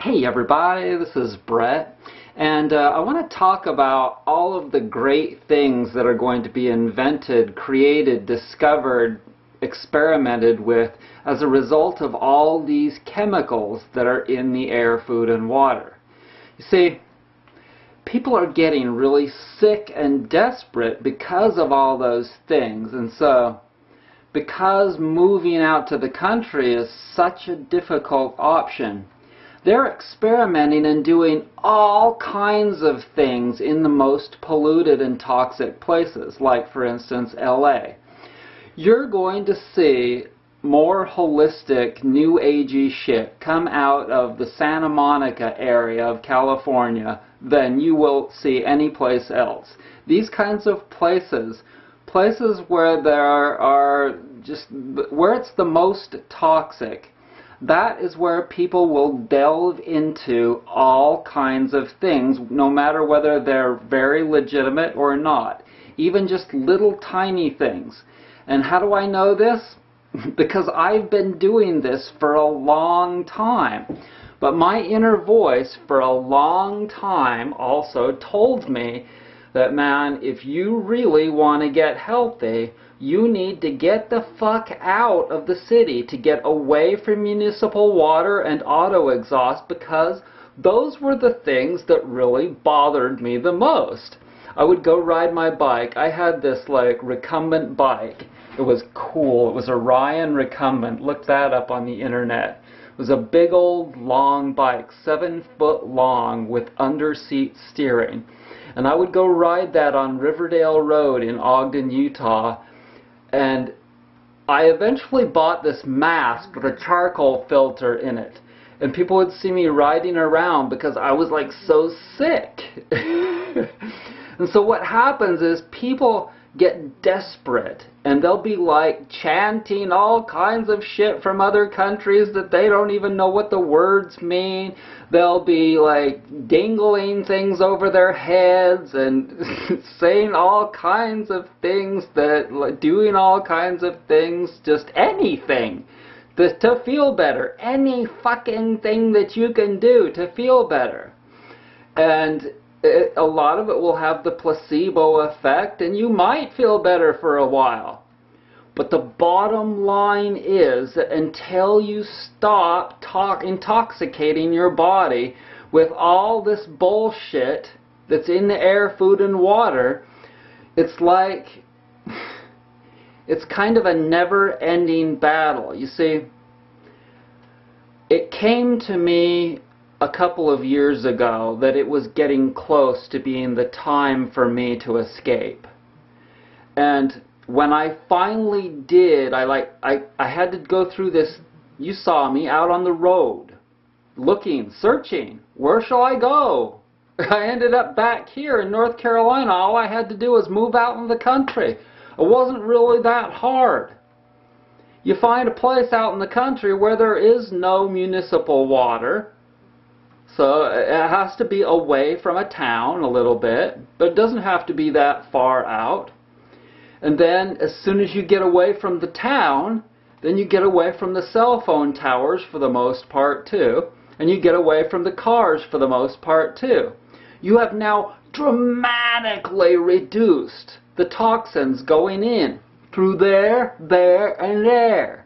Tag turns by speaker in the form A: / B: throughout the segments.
A: Hey everybody, this is Brett, and uh, I want to talk about all of the great things that are going to be invented, created, discovered, experimented with as a result of all these chemicals that are in the air, food, and water. You see, people are getting really sick and desperate because of all those things, and so because moving out to the country is such a difficult option, they're experimenting and doing all kinds of things in the most polluted and toxic places, like, for instance, LA. You're going to see more holistic, new agey shit come out of the Santa Monica area of California than you will see anyplace else. These kinds of places, places where there are just, where it's the most toxic, that is where people will delve into all kinds of things, no matter whether they're very legitimate or not. Even just little tiny things. And how do I know this? because I've been doing this for a long time. But my inner voice for a long time also told me that, man, if you really want to get healthy, you need to get the fuck out of the city to get away from municipal water and auto exhaust because those were the things that really bothered me the most. I would go ride my bike. I had this like recumbent bike. It was cool. It was a Ryan recumbent. Look that up on the internet. It was a big old long bike, seven foot long with under seat steering. And I would go ride that on Riverdale Road in Ogden, Utah and I eventually bought this mask with a charcoal filter in it. And people would see me riding around because I was like so sick. and so what happens is people get desperate and they'll be like chanting all kinds of shit from other countries that they don't even know what the words mean. They'll be like dingling things over their heads and saying all kinds of things that, like, doing all kinds of things, just anything to, to feel better. Any fucking thing that you can do to feel better. And it, a lot of it will have the placebo effect, and you might feel better for a while. But the bottom line is that until you stop talk, intoxicating your body with all this bullshit that's in the air, food, and water, it's like it's kind of a never-ending battle. You see, it came to me a couple of years ago that it was getting close to being the time for me to escape. And when I finally did, I like I, I had to go through this you saw me out on the road looking, searching, where shall I go? I ended up back here in North Carolina. All I had to do was move out in the country. It wasn't really that hard. You find a place out in the country where there is no municipal water so it has to be away from a town a little bit, but it doesn't have to be that far out. And then as soon as you get away from the town, then you get away from the cell phone towers for the most part too, and you get away from the cars for the most part too. You have now dramatically reduced the toxins going in through there, there, and there.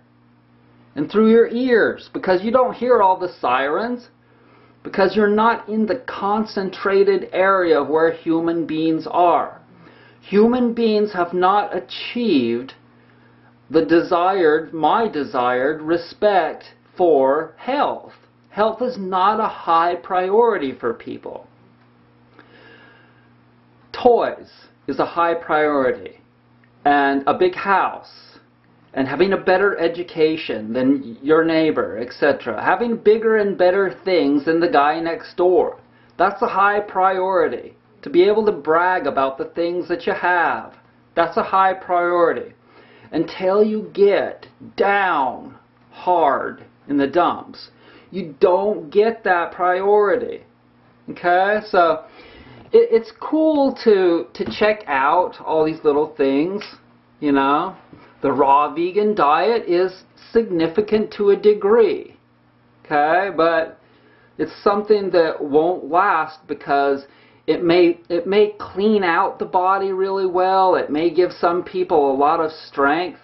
A: And through your ears, because you don't hear all the sirens because you're not in the concentrated area of where human beings are. Human beings have not achieved the desired, my desired respect for health. Health is not a high priority for people. Toys is a high priority. And a big house and having a better education than your neighbor, etc. Having bigger and better things than the guy next door. That's a high priority. To be able to brag about the things that you have. That's a high priority. Until you get down hard in the dumps, you don't get that priority. Okay? So it, it's cool to, to check out all these little things, you know? The raw vegan diet is significant to a degree. Okay, but It's something that won't last because it may it may clean out the body really well. It may give some people a lot of strength,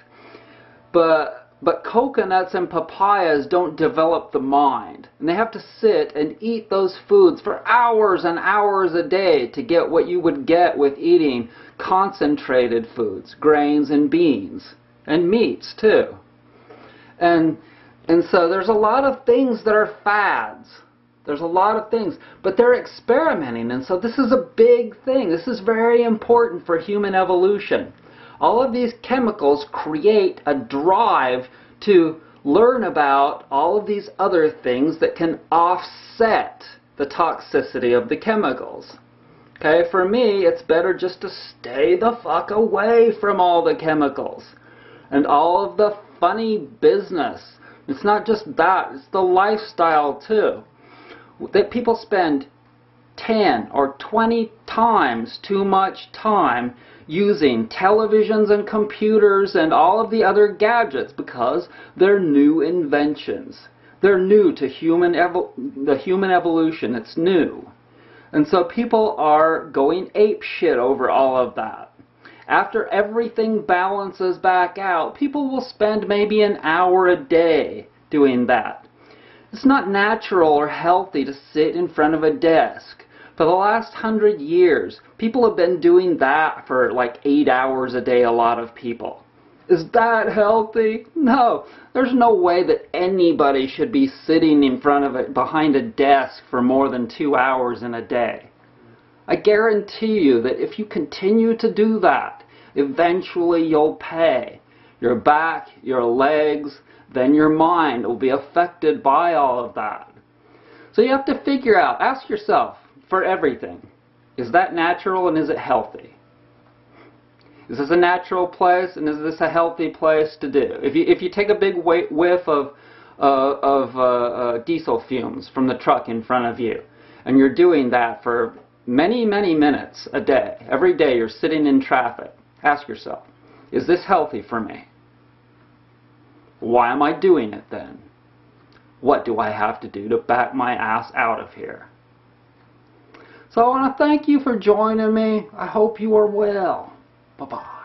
A: but but coconuts and papayas don't develop the mind. And they have to sit and eat those foods for hours and hours a day to get what you would get with eating concentrated foods, grains and beans, and meats too. And, and so there's a lot of things that are fads. There's a lot of things, but they're experimenting, and so this is a big thing. This is very important for human evolution all of these chemicals create a drive to learn about all of these other things that can offset the toxicity of the chemicals. Okay, for me, it's better just to stay the fuck away from all the chemicals and all of the funny business. It's not just that, it's the lifestyle too. That people spend 10 or 20 times too much time using televisions and computers and all of the other gadgets because they're new inventions. They're new to human the human evolution. It's new. And so people are going ape shit over all of that. After everything balances back out, people will spend maybe an hour a day doing that. It's not natural or healthy to sit in front of a desk for the last hundred years, people have been doing that for like eight hours a day, a lot of people. Is that healthy? No. There's no way that anybody should be sitting in front of it behind a desk for more than two hours in a day. I guarantee you that if you continue to do that, eventually you'll pay. Your back, your legs, then your mind will be affected by all of that. So you have to figure out, ask yourself, for everything. Is that natural and is it healthy? Is this a natural place and is this a healthy place to do? If you, if you take a big whiff of, uh, of uh, uh, diesel fumes from the truck in front of you and you're doing that for many, many minutes a day, every day you're sitting in traffic, ask yourself, is this healthy for me? Why am I doing it then? What do I have to do to back my ass out of here? So I want to thank you for joining me. I hope you are well. Bye-bye.